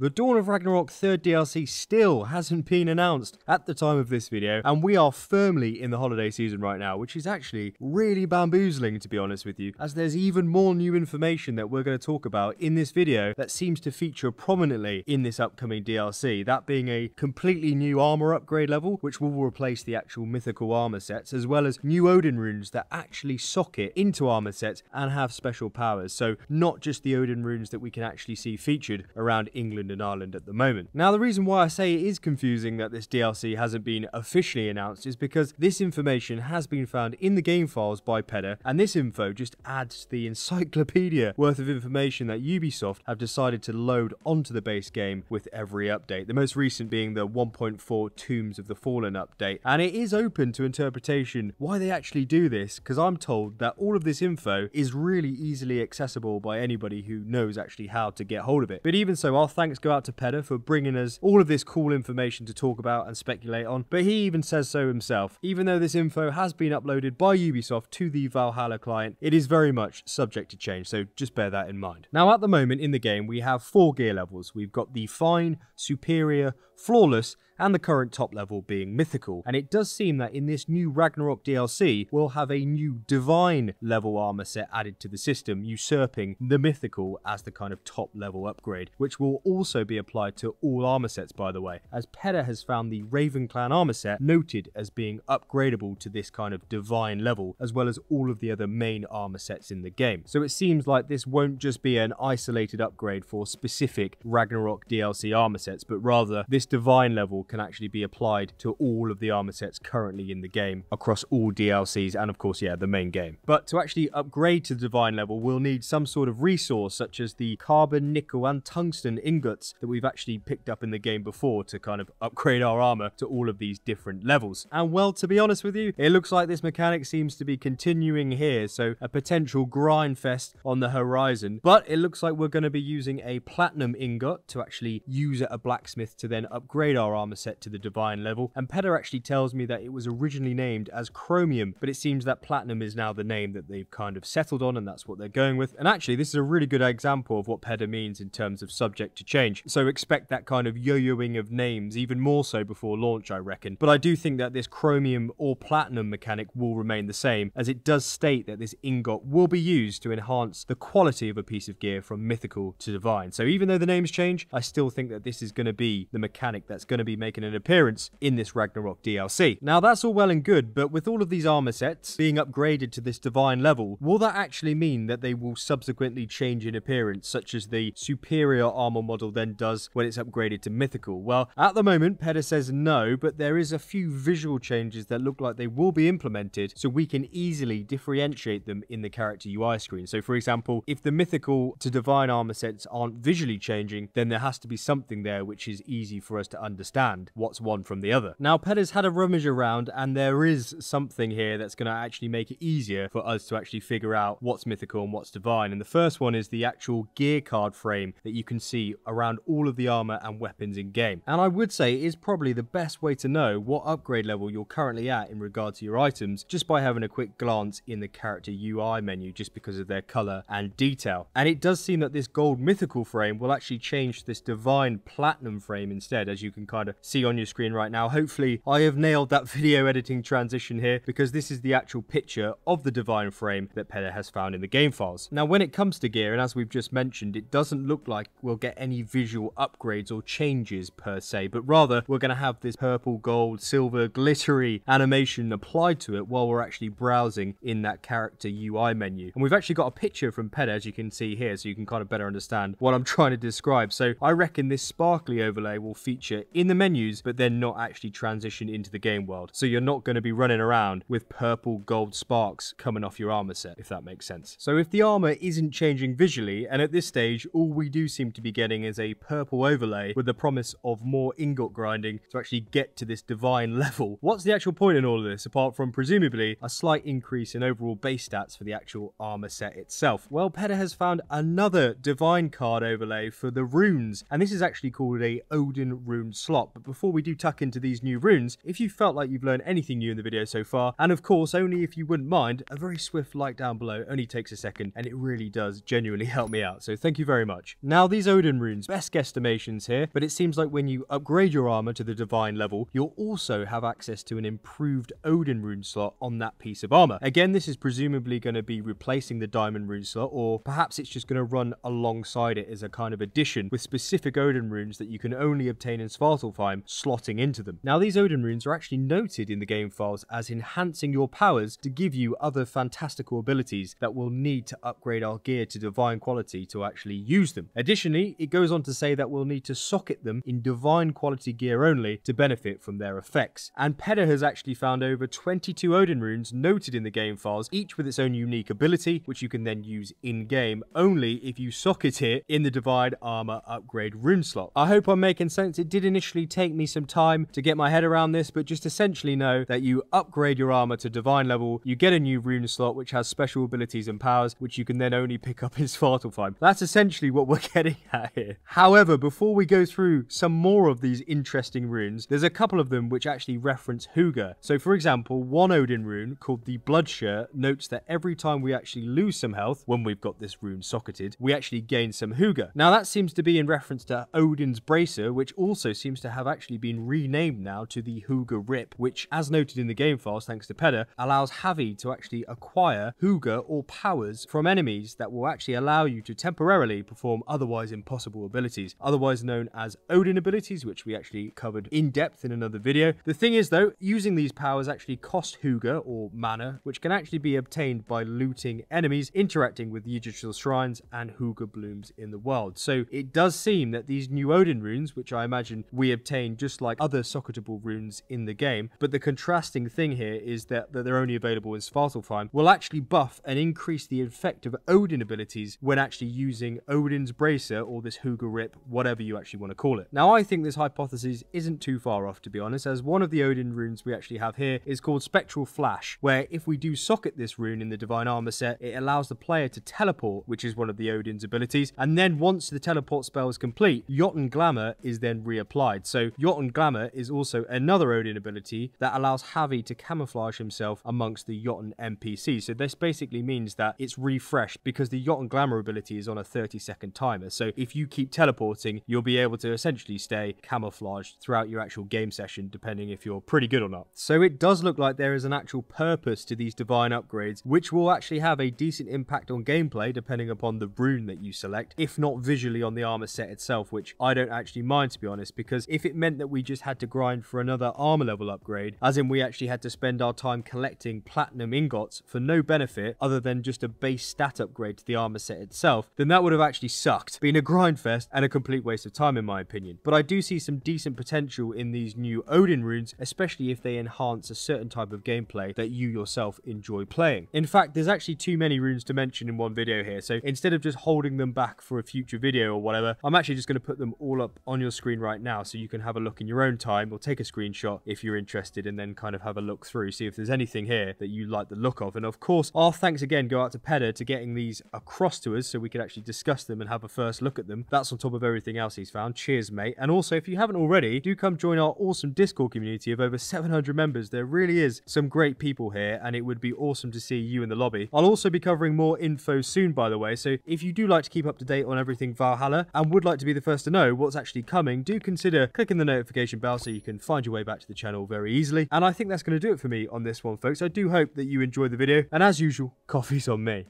The Dawn of Ragnarok 3rd DLC still hasn't been announced at the time of this video, and we are firmly in the holiday season right now, which is actually really bamboozling to be honest with you, as there's even more new information that we're going to talk about in this video that seems to feature prominently in this upcoming DLC, that being a completely new armor upgrade level, which will replace the actual mythical armor sets, as well as new Odin runes that actually socket into armor sets and have special powers, so not just the Odin runes that we can actually see featured around England England and Ireland at the moment. Now, the reason why I say it is confusing that this DLC hasn't been officially announced is because this information has been found in the game files by Peda, and this info just adds the encyclopedia worth of information that Ubisoft have decided to load onto the base game with every update. The most recent being the 1.4 Tombs of the Fallen update, and it is open to interpretation why they actually do this, because I'm told that all of this info is really easily accessible by anybody who knows actually how to get hold of it. But even so, I'll thank thanks go out to Peda for bringing us all of this cool information to talk about and speculate on, but he even says so himself. Even though this info has been uploaded by Ubisoft to the Valhalla client, it is very much subject to change, so just bear that in mind. Now, at the moment in the game, we have four gear levels. We've got the Fine, Superior, Flawless, and the current top level being mythical. And it does seem that in this new Ragnarok DLC, we'll have a new divine level armor set added to the system, usurping the mythical as the kind of top level upgrade, which will also be applied to all armor sets, by the way, as Peda has found the Raven Clan armor set noted as being upgradable to this kind of divine level, as well as all of the other main armor sets in the game. So it seems like this won't just be an isolated upgrade for specific Ragnarok DLC armor sets, but rather this divine level can actually be applied to all of the armor sets currently in the game across all DLCs and of course, yeah, the main game. But to actually upgrade to the divine level, we'll need some sort of resource such as the carbon, nickel and tungsten ingots that we've actually picked up in the game before to kind of upgrade our armor to all of these different levels. And well, to be honest with you, it looks like this mechanic seems to be continuing here, so a potential grind fest on the horizon. But it looks like we're going to be using a platinum ingot to actually use at a blacksmith to then upgrade our armor set to the divine level, and Peda actually tells me that it was originally named as chromium, but it seems that platinum is now the name that they've kind of settled on, and that's what they're going with. And actually, this is a really good example of what Peda means in terms of subject to change. So expect that kind of yo-yoing of names, even more so before launch, I reckon. But I do think that this chromium or platinum mechanic will remain the same, as it does state that this ingot will be used to enhance the quality of a piece of gear from mythical to divine. So even though the names change, I still think that this is going to be the mechanic that's going to be making an appearance in this Ragnarok DLC. Now that's all well and good, but with all of these armor sets being upgraded to this divine level, will that actually mean that they will subsequently change in appearance, such as the superior armor model then does when it's upgraded to mythical? Well, at the moment, Peda says no, but there is a few visual changes that look like they will be implemented, so we can easily differentiate them in the character UI screen. So for example, if the mythical to divine armor sets aren't visually changing, then there has to be something there which is easy for us to understand what what's one from the other. Now, Peda's had a rummage around, and there is something here that's going to actually make it easier for us to actually figure out what's mythical and what's divine. And the first one is the actual gear card frame that you can see around all of the armor and weapons in game. And I would say it is probably the best way to know what upgrade level you're currently at in regard to your items just by having a quick glance in the character UI menu just because of their color and detail. And it does seem that this gold mythical frame will actually change this divine platinum frame instead as you can kind of see on your screen right now. Hopefully I have nailed that video editing transition here because this is the actual picture of the Divine Frame that Peda has found in the game files. Now when it comes to gear, and as we've just mentioned, it doesn't look like we'll get any visual upgrades or changes per se, but rather we're going to have this purple, gold, silver, glittery animation applied to it while we're actually browsing in that character UI menu. And we've actually got a picture from Peda as you can see here so you can kind of better understand what I'm trying to describe. So I reckon this sparkly overlay will feature in the menus but then not actually transition into the game world. So you're not going to be running around with purple gold sparks coming off your armor set, if that makes sense. So if the armor isn't changing visually, and at this stage, all we do seem to be getting is a purple overlay with the promise of more ingot grinding to actually get to this divine level, what's the actual point in all of this, apart from presumably a slight increase in overall base stats for the actual armor set itself? Well, Peda has found another divine card overlay for the runes, and this is actually called a Odin rune slot, before we do tuck into these new runes, if you felt like you've learned anything new in the video so far, and of course, only if you wouldn't mind, a very swift like down below only takes a second, and it really does genuinely help me out, so thank you very much. Now, these Odin runes, best guesstimations here, but it seems like when you upgrade your armor to the divine level, you'll also have access to an improved Odin rune slot on that piece of armor. Again, this is presumably going to be replacing the diamond rune slot, or perhaps it's just going to run alongside it as a kind of addition with specific Odin runes that you can only obtain in Svartalfheim slotting into them. Now, these Odin runes are actually noted in the game files as enhancing your powers to give you other fantastical abilities that we'll need to upgrade our gear to divine quality to actually use them. Additionally, it goes on to say that we'll need to socket them in divine quality gear only to benefit from their effects. And Peder has actually found over 22 Odin runes noted in the game files, each with its own unique ability, which you can then use in-game only if you socket it in the divine armor upgrade rune slot. I hope I'm making sense. It did initially take me some time to get my head around this, but just essentially know that you upgrade your armor to divine level, you get a new rune slot which has special abilities and powers, which you can then only pick up in Svartalfheim. That's essentially what we're getting at here. However, before we go through some more of these interesting runes, there's a couple of them which actually reference Hugr. So for example, one Odin rune called the Blood Shirt notes that every time we actually lose some health, when we've got this rune socketed, we actually gain some Hugr. Now that seems to be in reference to Odin's Bracer, which also seems to have actually been renamed now to the Hugr Rip, which as noted in the game files thanks to Peder, allows Havi to actually acquire Hugr or powers from enemies that will actually allow you to temporarily perform otherwise impossible abilities, otherwise known as Odin abilities, which we actually covered in depth in another video. The thing is though, using these powers actually cost Hugr or mana, which can actually be obtained by looting enemies, interacting with the Yggdrasil shrines and Hugr blooms in the world. So it does seem that these new Odin runes, which I imagine we just like other socketable runes in the game, but the contrasting thing here is that, that they're only available in Svartalfheim, will actually buff and increase the effect of Odin abilities when actually using Odin's Bracer or this Hugr Rip, whatever you actually want to call it. Now I think this hypothesis isn't too far off to be honest, as one of the Odin runes we actually have here is called Spectral Flash, where if we do socket this rune in the Divine Armor set, it allows the player to teleport, which is one of the Odin's abilities, and then once the teleport spell is complete, Jotun Glamour is then reapplied. So Jotun Glamour is also another Odin ability that allows Havi to camouflage himself amongst the Jotun NPC. So this basically means that it's refreshed because the Jotun Glamour ability is on a 30 second timer. So if you keep teleporting, you'll be able to essentially stay camouflaged throughout your actual game session, depending if you're pretty good or not. So it does look like there is an actual purpose to these divine upgrades, which will actually have a decent impact on gameplay depending upon the rune that you select, if not visually on the armor set itself, which I don't actually mind to be honest, because if it meant that we just had to grind for another armor level upgrade, as in we actually had to spend our time collecting platinum ingots for no benefit other than just a base stat upgrade to the armor set itself, then that would have actually sucked, been a grind fest and a complete waste of time in my opinion. But I do see some decent potential in these new Odin runes, especially if they enhance a certain type of gameplay that you yourself enjoy playing. In fact, there's actually too many runes to mention in one video here, so instead of just holding them back for a future video or whatever, I'm actually just going to put them all up on your screen right now so you can have a look in your own time or take a screenshot if you're interested and then kind of have a look through, see if there's anything here that you like the look of. And of course, our thanks again go out to Peder to getting these across to us so we could actually discuss them and have a first look at them. That's on top of everything else he's found. Cheers, mate. And also, if you haven't already, do come join our awesome Discord community of over 700 members. There really is some great people here, and it would be awesome to see you in the lobby. I'll also be covering more info soon, by the way, so if you do like to keep up to date on everything Valhalla and would like to be the first to know what's actually coming, do consider clicking the notification bell so you can find your way back to the channel very easily. And I think that's going to do it for me on this one, folks. I do hope that you enjoyed the video, and as usual, coffee's on me.